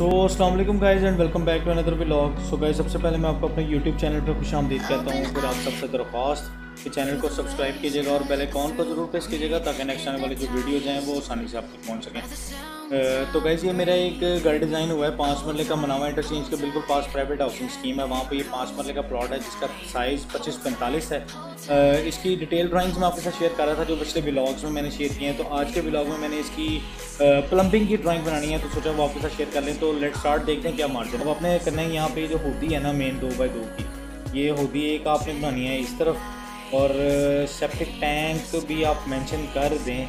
So Aslam guys and welcome back to another blog so guys सबसे पहले मैं आपको अपने यूट्यूब चैनल पर खुश आमदीद कहता हूँ। फिर आप सबसे दरख्वास्त कि चैनल को सब्सक्राइब कीजिएगा और पहले कौन को ज़रूर प्रेस कीजिएगा ताकि नेक्स्ट आने वाली जो वीडियोज़ हैं वो आसानी से आप तक पहुँच सकें। तो गैस ये मेरा एक घर डिज़ाइन हुआ है, पाँच मरले का मनावा इंटरचेंज के बिल्कुल पास प्राइवेट हाउसिंग स्कीम है, वहाँ पर ये पाँच मरले का प्लॉट है, जिसका साइज़ पच्चीस पैंतालीस है इसकी डिटेल ड्राइंग्स मैं आपके साथ शेयर कर रहा था जो पिछले ब्लॉग्स में मैंने शेयर किए हैं तो आज के ब्लॉग में मैंने इसकी प्लम्बिंग की ड्राइंग बनानी है तो सोचा वो आपके साथ शेयर कर लें तो लेट स्टार्ट देखते हैं क्या मार्जिन अब अपने करना है यहाँ पे जो होती है ना मेन दो बाई दो की, ये होती है एक आपने बनानी है इस तरफ़ और सेप्टिक टैंक भी आप मेंशन कर दें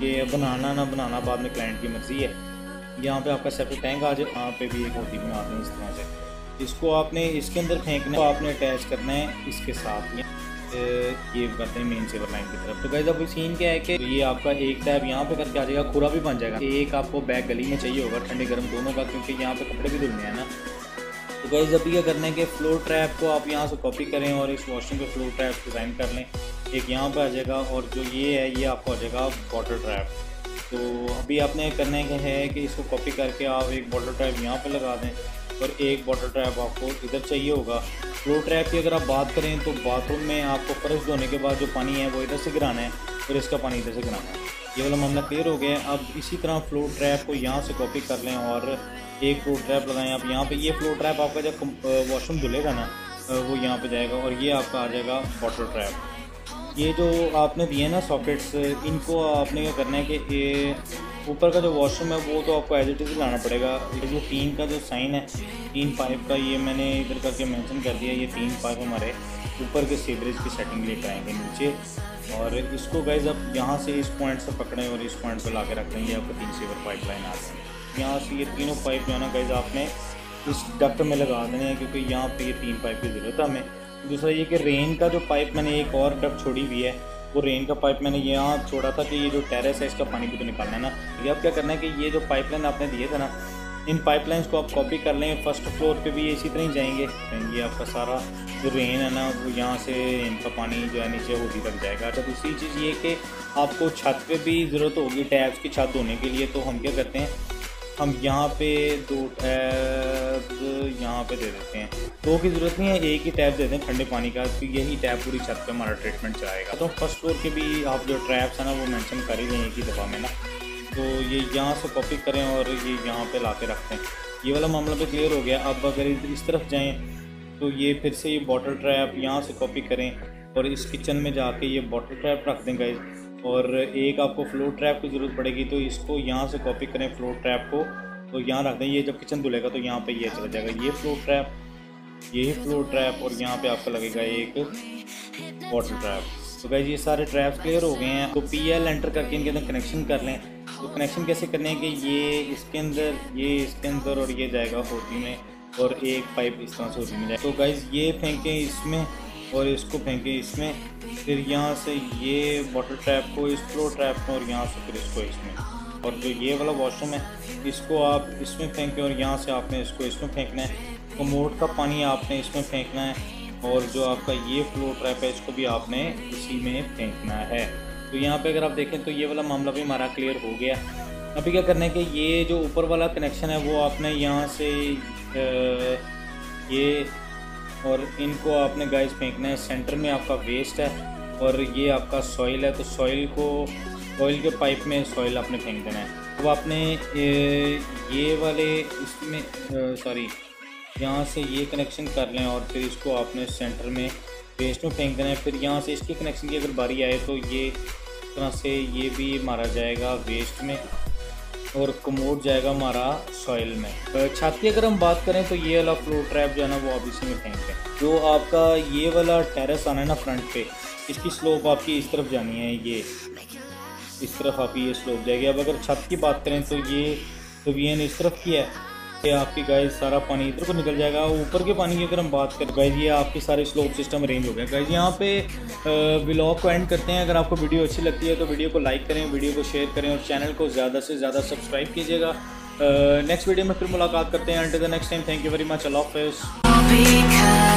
कि बनाना ना बनाना बाद में क्लाइंट की मर्ज़ी है। यहाँ पे आपका सेप्टिक टैंक आ जाए वहाँ पे भी एक होती बना दें इस तरह से। इसको आपने इसके अंदर फेंकना तो आपने अटैच करना है इसके साथ में। ये करते हैं मेन सेवर लाइन की तरफ़। तो गैस अब सीन क्या है कि ये आपका एक टैब यहाँ पे करके आ जाएगा, खुरा भी बन जाएगा। एक आपको बैग गली में चाहिए होगा, ठंडे गर्म दोनों का, क्योंकि यहाँ पे कपड़े भी धुलने हैं ना। तो गैस अभी क्या करना है कि फ्लोर ट्रैप को आप यहाँ से कॉपी करें और इस वॉशरूम के फ्लोर ट्रैप डिज़ाइन कर लें। एक यहाँ पर आ जाएगा और जो ये है, ये आपको आ जाएगा वाटर ट्रैप तो अभी आपने करने के है कि इसको कॉपी करके आप एक वाटर ट्रैप यहाँ पर लगा दें और एक वाटर ट्रैप आपको इधर चाहिए होगा। फ्लो ट्रैप की अगर आप बात करें तो बाथरूम में आपको फर्श धोने के बाद जो पानी है वो इधर से गिराना है और इसका पानी इधर से गिराना है। ये वाला मामला क्लियर हो गया है। अब इसी तरह फ्लो ट्रैप को यहाँ से कॉपी कर लें और एक फ्लो ट्रैप लगाएँ। आप यहाँ पे ये फ्लो ट्रैप आपका जब वॉशरूम धुलेगा ना वो यहाँ पे जाएगा और ये आपका आ जाएगा वाटर ट्रैप ये जो आपने दिए ना सॉकेट्स इनको आपने क्या करना है कि ऊपर का जो वॉशरूम है, वो तो आपको एज इट इज़ लाना पड़ेगा। जो तीन का जो साइन है, तीन पाइप का, ये मैंने इधर करके मेंशन कर दिया, ये तीन पाइप हमारे ऊपर के सीवरेज की सेटिंग लेकर आएँगे नीचे। और इसको गैज़ आप यहाँ से इस पॉइंट से पकड़ें और इस पॉइंट पर ला के रख देंगे, आपको तीन सीवर पाइप लाइन आ जाएँगे यहाँ से ये तीनों पाइप जो है ना गैज़ आपने इस डक्ट में लगा देने हैं, क्योंकि यहाँ पे ये तीन पाइप की ज़रूरत है हमें। दूसरा ये कि रेन का जो पाइप मैंने एक और डक छोड़ी हुई है, वो रेन का पाइप मैंने यहाँ छोड़ा था कि ये जो टेरेस है, इसका पानी भी तो निकालना है ना। ये अब क्या करना है कि ये जो पाइपलाइन आपने दिए थे ना, इन पाइपलाइंस को आप कॉपी कर लें फ़र्स्ट फ्लोर पे भी इसी तरह ही जाएँगे। ये आपका सारा जो रेन है ना, वो यहाँ से इनका पानी जो है नीचे होती तक जाएगा। अच्छा दूसरी चीज़ ये कि आपको छत पे भी ज़रूरत होगी टैब्स की, छत धोने के लिए। तो हम क्या करते हैं, हम यहाँ पे दो टैब यहाँ पे दे देते हैं। दो की ज़रूरत नहीं है, एक ही टैब दे दें ठंडे पानी का तो यही टैब पूरी छत पे हमारा ट्रीटमेंट चलाएगा तो फ़र्स्ट फ्लोर के भी आप जो ट्रैप्स हैं ना, वो मेंशन कर ही दें एक ही दफ़ा में ना। तो ये यहाँ से कॉपी करें और ये यहाँ पे ला के रखते हैं। ये वाला मामला भी क्लियर हो गया। अब अगर इस तरफ़ जाएँ तो ये फिर से ये बॉटल ट्रैप यहाँ से कॉपी करें और इस किचन में जाके ये बॉटल ट्रैप रख दें गाइज़ और एक आपको फ्लोर ट्रैप की ज़रूरत पड़ेगी तो इसको यहाँ से कॉपी करें फ्लोर ट्रैप को। तो यहाँ रख दें, ये जब किचन धुलेगा तो यहाँ पे ये चला जाएगा। ये फ्लोर ट्रैप ये फ्लोर ट्रैप और यहाँ पे आपका लगेगा एक वाटर ट्रैप तो गाइज़ ये सारे ट्रैप्स क्लियर हो गए हैं। तो पी एल एंटर करके इनके अंदर कनेक्शन कर लें। तो कनेक्शन कैसे करने हैं कि ये इसके अंदर, ये इसके अंदर और ये जाएगा होती में और एक पाइप इस तरह से होती में जाए तो गाइज़ ये फेंकें इसमें और इसको फेंकें इसमें। फिर यहाँ से ये वाटर ट्रैप को, इस फ्लो ट्रैप को और यहाँ से फिर इसको इसमें। और जो ये वाला वॉशरूम है, इसको आप इसमें फेंकें और यहाँ से आपने इसको इसमें फेंकना है। कमोड का पानी आपने इसमें फेंकना है। और जो आपका ये फ्लो ट्रैप है, इसको भी आपने इसी में फेंकना है। तो यहाँ पे अगर आप देखें तो ये वाला मामला भी हमारा क्लियर हो गया। अभी क्या करना है कि ये जो ऊपर वाला कनेक्शन है, वो आपने यहाँ से ये और इनको आपने गाइस फेंकना है। सेंटर में आपका वेस्ट है और ये आपका सॉइल है तो सॉइल को ऑयल के पाइप में सॉइल आपने फेंक देना है। अब आपने ये वाले, इसमें सॉरी यहाँ से ये कनेक्शन कर लें और फिर इसको आपने सेंटर में वेस्ट में फेंक देना है। फिर यहाँ से इसकी कनेक्शन की अगर बारी आए तो ये तरह से ये भी मारा जाएगा वेस्ट में और कमोड जाएगा हमारा सॉइल में। छत की अगर हम बात करें तो ये वाला फ्लोर ट्रैप जो है ना, वो आप इसी में फेंक हैं जो आपका ये वाला टेरेस आना है ना फ्रंट पे, इसकी स्लोप आपकी इस तरफ़ जानी है, ये इस तरफ़ आपकी ये स्लोप जाएगी। अब अगर छत की बात करें तो ये तो इस तरफ़ की है। कि आपकी गाइस सारा पानी इधर को निकल जाएगा। ऊपर के पानी की अगर हम बात करें गाइस ये आपके सारे स्लोप सिस्टम अरेंज हो गए गाइस यहाँ पे ब्लॉग को एंड करते हैं। अगर आपको वीडियो अच्छी लगती है तो वीडियो को लाइक करें वीडियो को शेयर करें और चैनल को ज़्यादा से ज़्यादा सब्सक्राइब कीजिएगा। नेक्स्ट वीडियो में फिर मुलाकात करते हैं। Until the next time thank you very much अल्लाह हाफिज़